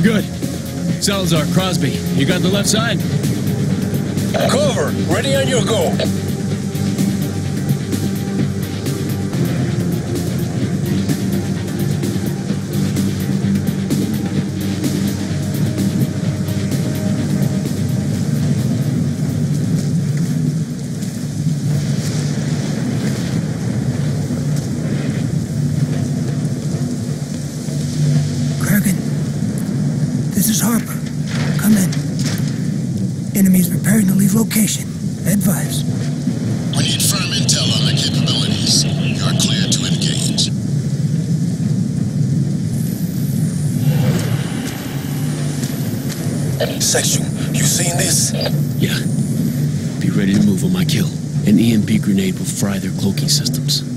I'm good. Salazar, Crosby, you got the left side? Cover, ready on your go. section. You seen this? Yeah. Be ready to move on my kill. An EMP grenade will fry their cloaking systems.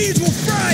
EMPs will fry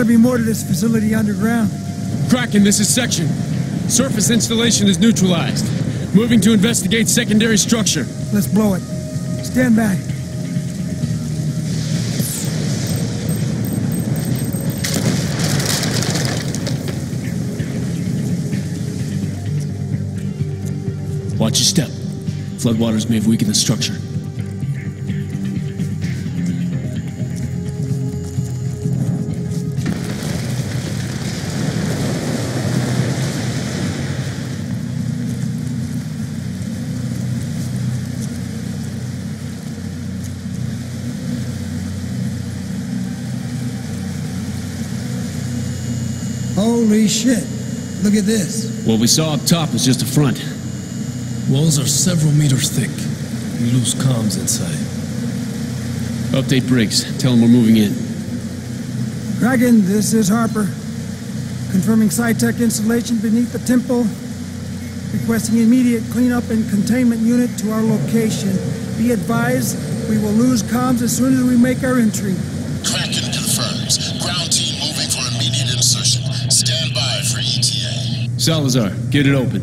There's got to be more to this facility underground. Kraken, this is Section. Surface installation is neutralized. Moving to investigate secondary structure. Let's blow it. Stand back. Watch your step. Floodwaters may have weakened the structure. Holy shit. Look at this. What we saw up top was just a front. Walls are several meters thick. We lose comms inside. Update Briggs. Tell him we're moving in. Dragon, this is Harper. Confirming SciTech installation beneath the temple. Requesting immediate cleanup and containment unit to our location. Be advised, we will lose comms as soon as we make our entry. Salazar, get it open.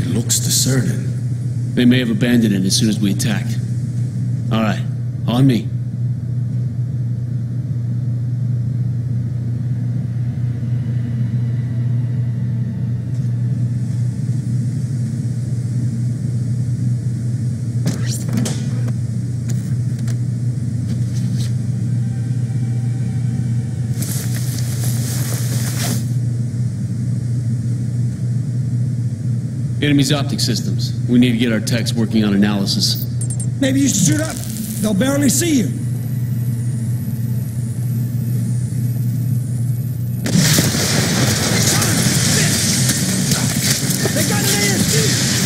It looks deserted. They may have abandoned it as soon as we attacked. All right, on me. Enemy's optic systems. We need to get our techs working on analysis. Maybe you should shoot up. They'll barely see you. They got an ASD!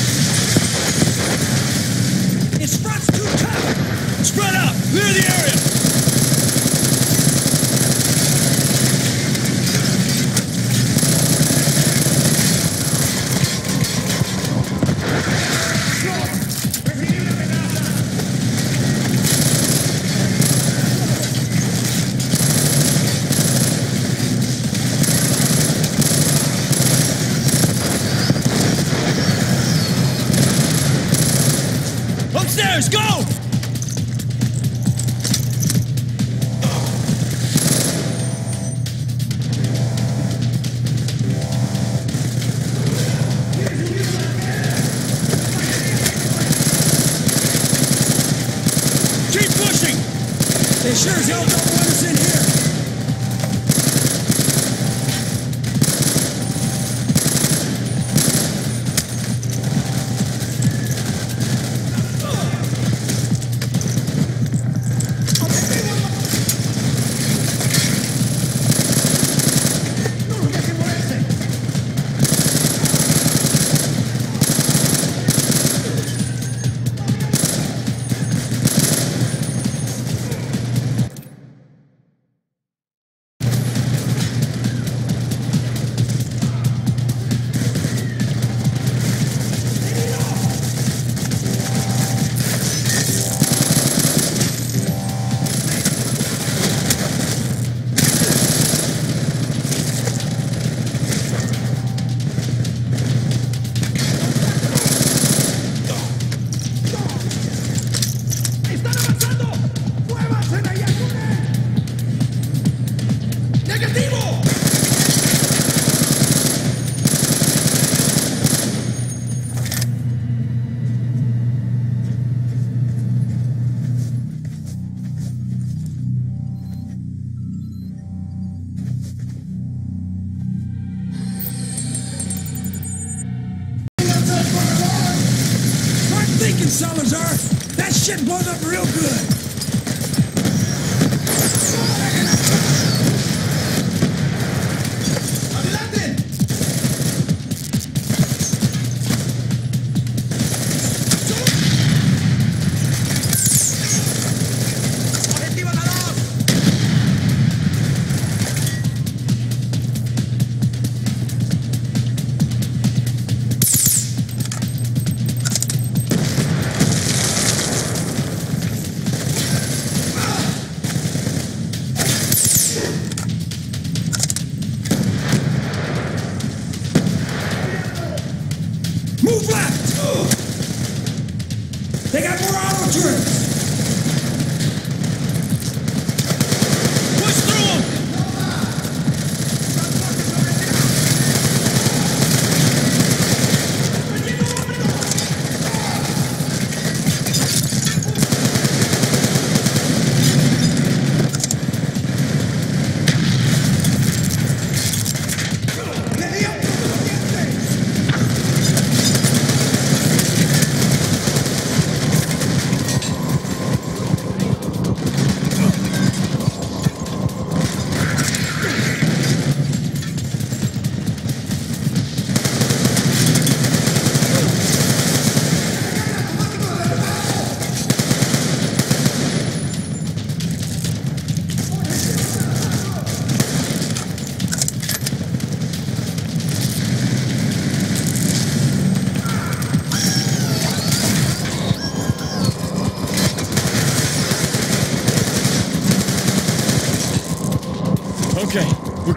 They sure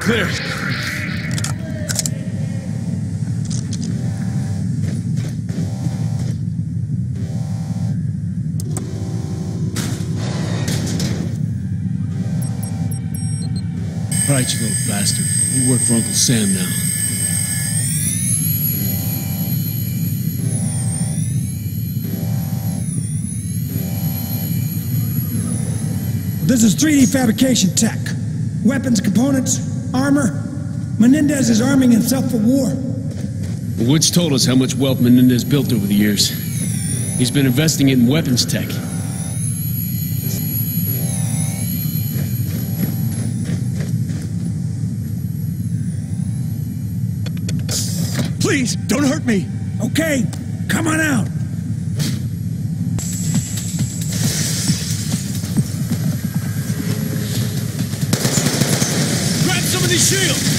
clear. All right, you little bastard. You work for Uncle Sam now. This is 3D fabrication tech. Weapons, components, armor. Menendez is arming himself for war. Woods told us how much wealth Menendez built over the years. He's been investing in weapons tech. Please, don't hurt me. Okay, come on out. Grab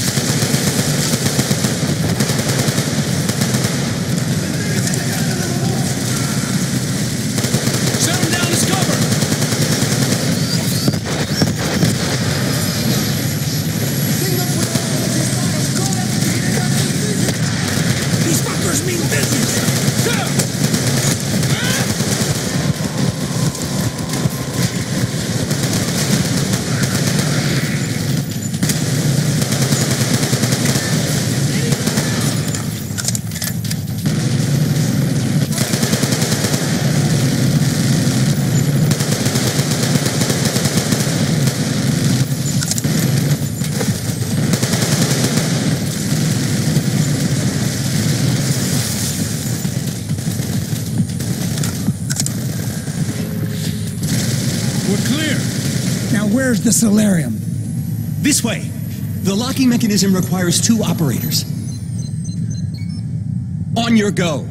where's the Celerium? This way. The locking mechanism requires two operators. On your go.